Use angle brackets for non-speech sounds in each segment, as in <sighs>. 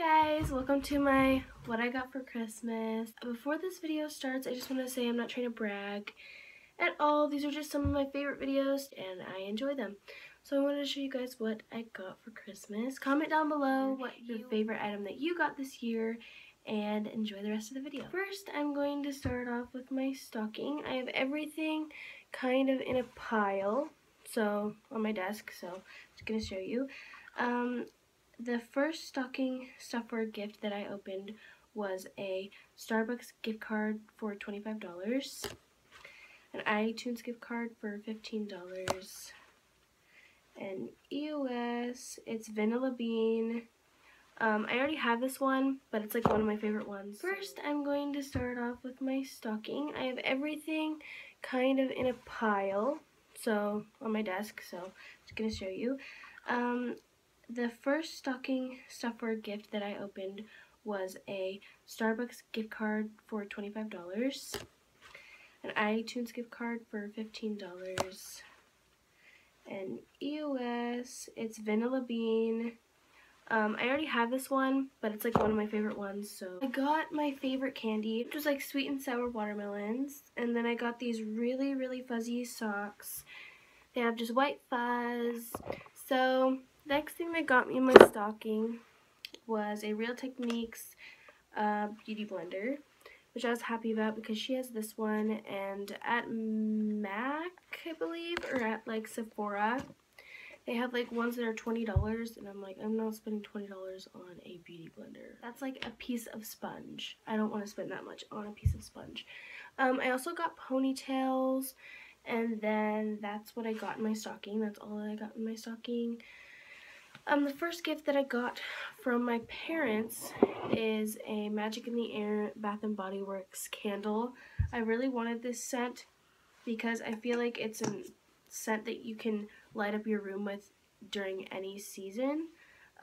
guys, welcome to my what I got for Christmas. Before this video starts, I just want to say I'm not trying to brag at all. These are just some of my favorite videos and I enjoy them. So I wanted to show you guys what I got for Christmas. Comment down below what your favorite item that you got this year and enjoy the rest of the video. First, I'm going to start off with my stocking. I have everything kind of in a pile, so on my desk, so I'm just going to show you. Um, the first stocking stuffer gift that I opened was a Starbucks gift card for $25, an iTunes gift card for $15, an EOS, it's Vanilla Bean. Um, I already have this one, but it's like one of my favorite ones. First, I'm going to start off with my stocking. I have everything kind of in a pile, so on my desk, so I'm just going to show you. Um, the first stocking stuffer gift that I opened was a Starbucks gift card for $25, an iTunes gift card for $15, an EOS, it's Vanilla Bean. Um, I already have this one, but it's like one of my favorite ones, so. I got my favorite candy, which was like sweet and sour watermelons, and then I got these really, really fuzzy socks. They have just white fuzz, so next thing that got me in my stocking was a Real Techniques uh, beauty blender, which I was happy about because she has this one, and at MAC, I believe, or at like Sephora, they have like ones that are $20, and I'm like, I'm not spending $20 on a beauty blender. That's like a piece of sponge. I don't want to spend that much on a piece of sponge. Um, I also got ponytails, and then that's what I got in my stocking. That's all I got in my stocking. Um, the first gift that I got from my parents is a Magic in the Air Bath & Body Works candle. I really wanted this scent because I feel like it's a scent that you can light up your room with during any season.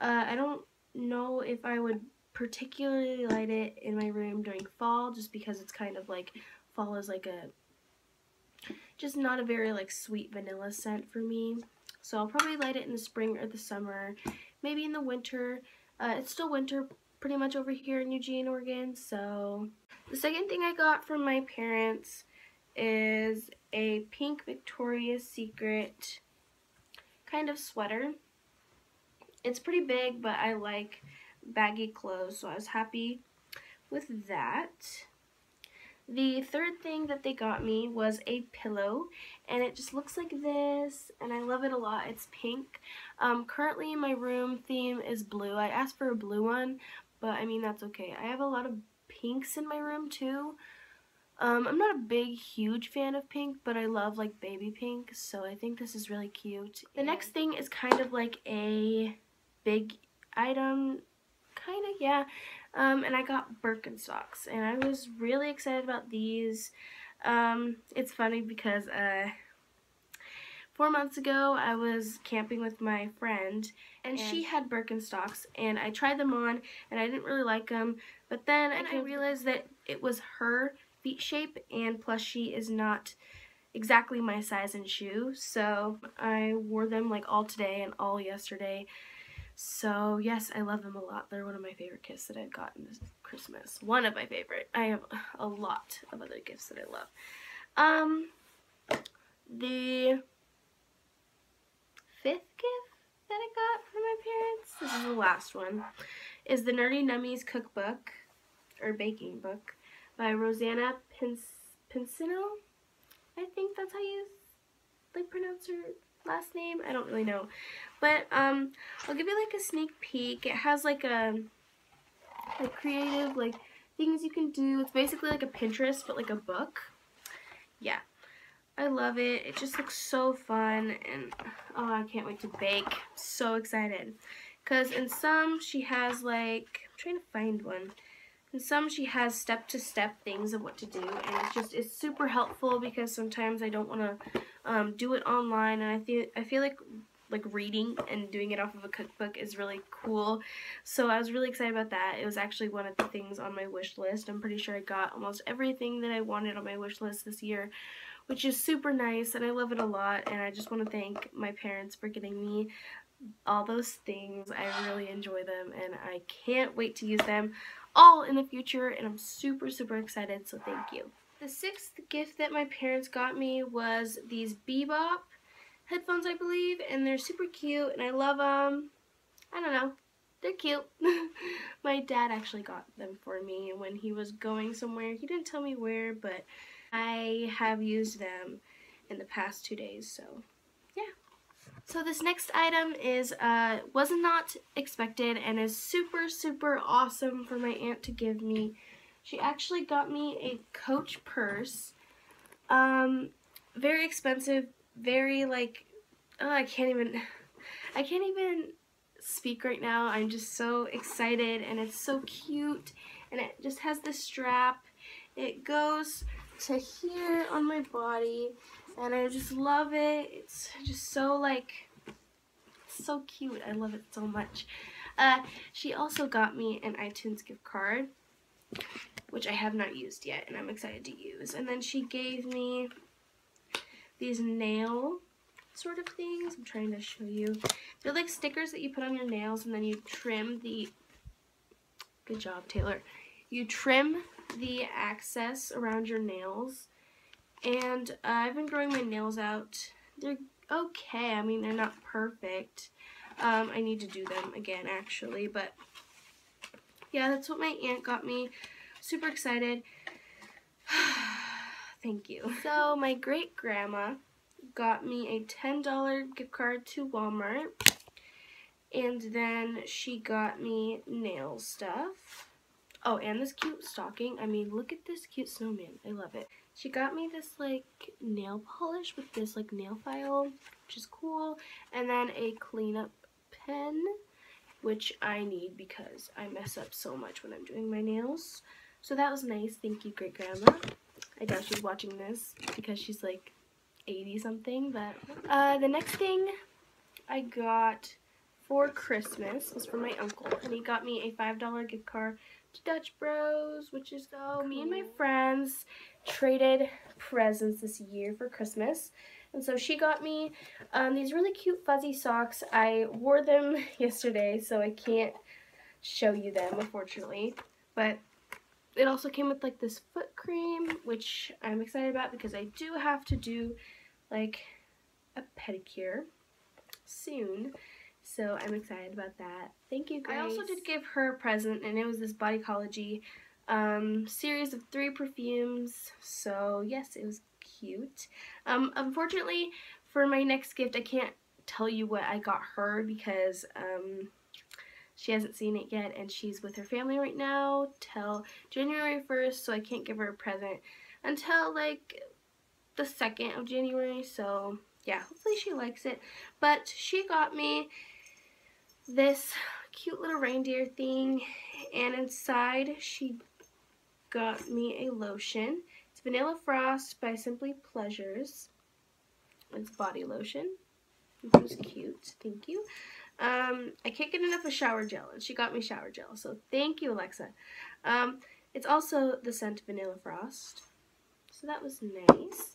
Uh, I don't know if I would particularly light it in my room during fall just because it's kind of like fall is like a just not a very like sweet vanilla scent for me. So I'll probably light it in the spring or the summer, maybe in the winter. Uh, it's still winter pretty much over here in Eugene, Oregon. So the second thing I got from my parents is a pink Victoria's Secret kind of sweater. It's pretty big, but I like baggy clothes, so I was happy with that. The third thing that they got me was a pillow, and it just looks like this, and I love it a lot. It's pink. Um, currently, my room theme is blue. I asked for a blue one, but I mean, that's okay. I have a lot of pinks in my room, too. Um, I'm not a big, huge fan of pink, but I love, like, baby pink, so I think this is really cute. The next thing is kind of like a big item, kind of, yeah. Um, and I got Birkenstocks, and I was really excited about these. Um, it's funny because uh, four months ago I was camping with my friend, and, and, she had Birkenstocks, and I tried them on, and I didn't really like them. But then I realized that it was her feet shape, and plus she is not exactly my size and shoe, so I wore them like all today and all yesterday. So yes, I love them a lot. They're one of my favorite gifts that I've gotten this Christmas. One of my favorite. I have a lot of other gifts that I love. Um, the fifth gift that I got from my parents, this is the last one, is the Nerdy Nummies cookbook, or baking book, by Rosanna Pincino. I think that's how you like pronounce her last name. I don't really know. But um, I'll give you like a sneak peek. It has like a, a creative like things you can do. It's basically like a Pinterest but like a book. Yeah. I love it. It just looks so fun and oh I can't wait to bake. So excited. Because in some she has like, I'm trying to find one. In some she has step-to-step -step things of what to do and it's just it's super helpful because sometimes I don't want to um, do it online and I feel I feel like like reading and doing it off of a cookbook is really cool. So I was really excited about that. It was actually one of the things on my wish list. I'm pretty sure I got almost everything that I wanted on my wish list this year, which is super nice and I love it a lot and I just want to thank my parents for getting me all those things. I really enjoy them and I can't wait to use them all in the future and I'm super super excited so thank you. The sixth gift that my parents got me was these Bebop headphones I believe and they're super cute and I love them. I don't know. They're cute. <laughs> my dad actually got them for me when he was going somewhere. He didn't tell me where but I have used them in the past two days so yeah. so this next item is uh, was not expected and is super, super awesome for my aunt to give me. She actually got me a Coach purse. Um, very expensive, very like, oh, I can't even, I can't even speak right now. I'm just so excited and it's so cute and it just has this strap. It goes to here on my body and I just love it. It's just so like so cute. I love it so much. Uh, she also got me an iTunes gift card, which I have not used yet, and I'm excited to use. And then she gave me these nail sort of things. I'm trying to show you. They're like stickers that you put on your nails, and then you trim the... Good job, Tayler. You trim the access around your nails. And uh, I've been growing my nails out. They're okay. I mean, they're not perfect. Um, I need to do them again, actually. But, yeah, that's what my aunt got me. Super excited. <sighs> Thank you. So, my great-grandma got me a $10 gift card to Walmart. And then she got me nail stuff. Oh, and this cute stocking. I mean, look at this cute snowman. I love it. She got me this like nail polish with this like nail file, which is cool. And then a cleanup pen, which I need because I mess up so much when I'm doing my nails. So that was nice. Thank you, great grandma. I doubt she's watching this because she's like 80 something. But uh, the next thing I got for Christmas was from my uncle. And he got me a $5 gift card to Dutch Bros, which is so cool. me and my friends traded presents this year for Christmas. And so she got me um, these really cute fuzzy socks. I wore them <laughs> yesterday, so I can't show you them, unfortunately. But it also came with like this foot cream, which I'm excited about because I do have to do like a pedicure soon. So I'm excited about that. Thank you, Grace. I also did give her a present, and it was this Bodycology um, series of three perfumes. So yes, it was cute. Um, unfortunately, for my next gift, I can't tell you what I got her because um, she hasn't seen it yet and she's with her family right now till January 1st so I can't give her a present until like the 2nd of January so yeah hopefully she likes it but she got me this cute little reindeer thing and inside she got me a lotion. It's Vanilla Frost by Simply Pleasures. It's body lotion. It was cute. Thank you. Um, I can't get enough of shower gel, and she got me shower gel, so thank you, Alexa. Um, it's also the scent Vanilla Frost, so that was nice.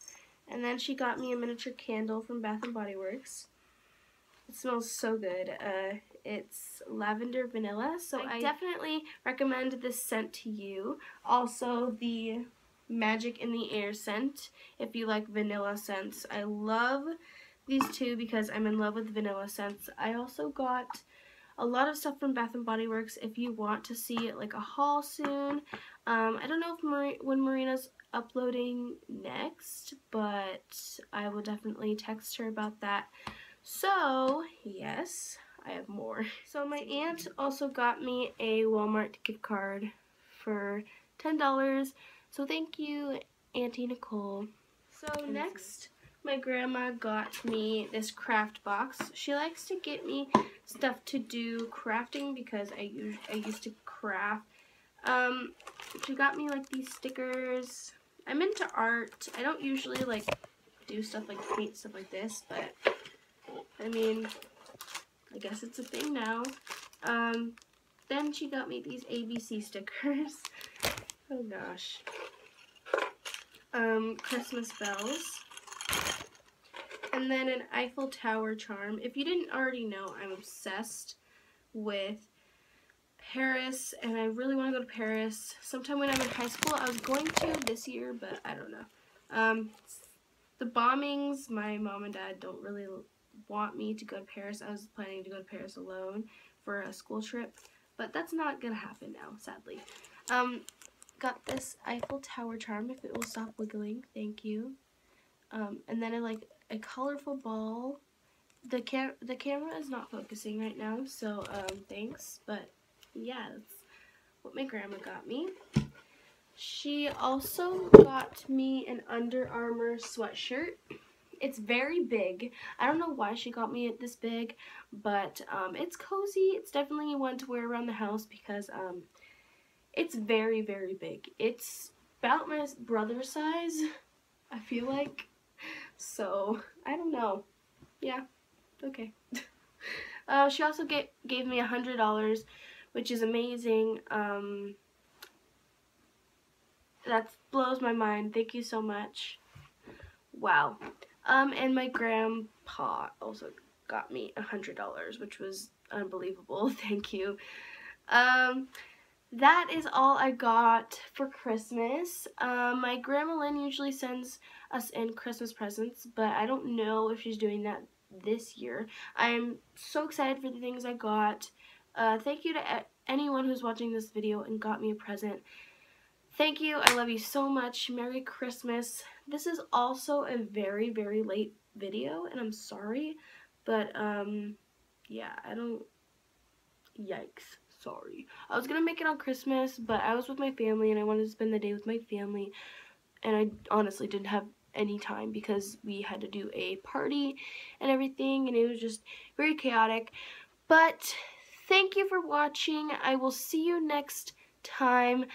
And then she got me a miniature candle from Bath & Body Works. It smells so good. Uh, it's lavender vanilla, so I, I definitely recommend this scent to you. Also, the Magic in the Air scent, if you like vanilla scents. I love these two because I'm in love with vanilla scents. I also got a lot of stuff from Bath & Body Works if you want to see like a haul soon. Um, I don't know if Mar when Marina's uploading next, but I will definitely text her about that. So, yes, I have more. <laughs> So my aunt also got me a Walmart gift card for $10. So thank you, Auntie Nicole. So next, my grandma got me this craft box. She likes to get me stuff to do crafting because I, used, I used to craft. Um, she got me like these stickers. I'm into art. I don't usually like do stuff like paint stuff like this, but I mean, I guess it's a thing now. Um, then she got me these ABC stickers. <laughs> oh gosh. Um, Christmas bells. And then an Eiffel Tower charm. If you didn't already know, I'm obsessed with Paris and I really want to go to Paris sometime when I'm in high school. I was going to this year, but I don't know. Um, the bombings, my mom and dad don't really want me to go to Paris. I was planning to go to Paris alone for a school trip, but that's not going to happen now, sadly. Um, got this Eiffel Tower charm, if it will stop wiggling, thank you. Um, and then I like a colorful ball. The, cam the camera is not focusing right now, so um, thanks, but yeah, that's what my grandma got me. She also got me an Under Armour sweatshirt. It's very big. I don't know why she got me it this big, but um, it's cozy. It's definitely one to wear around the house because um, it's very, very big. It's about my brother's size, I feel like. So, <laughs> I don't know. Yeah, okay. <laughs> uh, she also get, gave me a $100, which is amazing. Um, that blows my mind. Thank you so much. Wow. Um, and my grandpa also got me a $100, which was unbelievable. <laughs> Thank you. Um, that is all I got for Christmas. Um, my grandma Lynn usually sends us in Christmas presents, but I don't know if she's doing that this year. I'm so excited for the things I got. Uh, thank you to anyone who's watching this video and got me a present. Thank you. I love you so much. Merry Christmas. This is also a very, very late video, and I'm sorry, but, um, yeah, I don't, yikes, sorry. I was gonna make it on Christmas, but I was with my family, and I wanted to spend the day with my family, and I honestly didn't have any time because we had to do a party and everything, and it was just very chaotic, but thank you for watching. I will see you next time.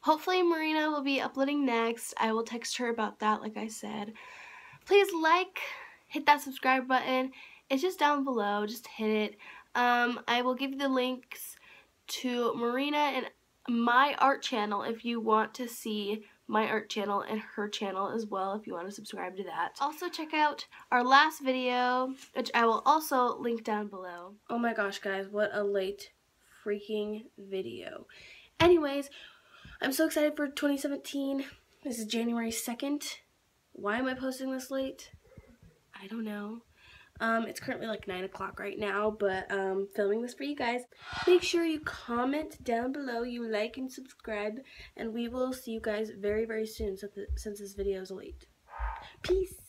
Hopefully Marina will be uploading next. I will text her about that like I said. Please like, hit that subscribe button. It's just down below. Just hit it. Um, I will give you the links to Marina and my art channel if you want to see my art channel and her channel as well if you want to subscribe to that. Also check out our last video, which I will also link down below. Oh my gosh guys, what a late freaking video. Anyways, I'm so excited for 2017. This is January 2nd. Why am I posting this late? I don't know. Um, it's currently like 9 o'clock right now, but um, filming this for you guys. Make sure you comment down below, you like and subscribe, and we will see you guys very, very soon since this video is late. Peace!